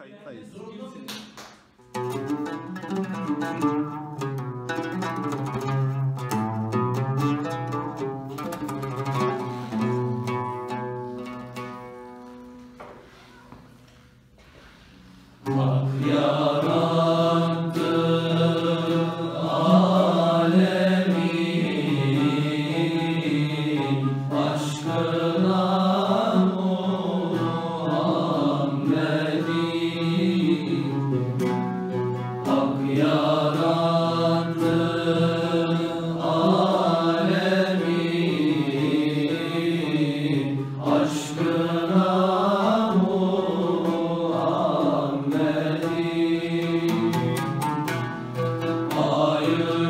買い。Yeah.